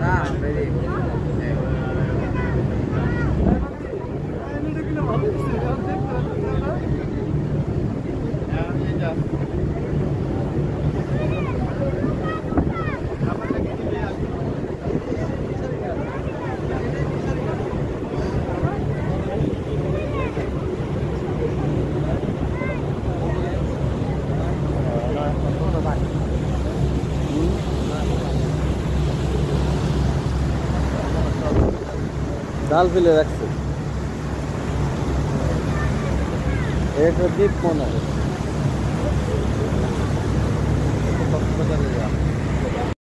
Yeah. জাল ফেলে রাখছে এটা দ্বীপ মনে হয়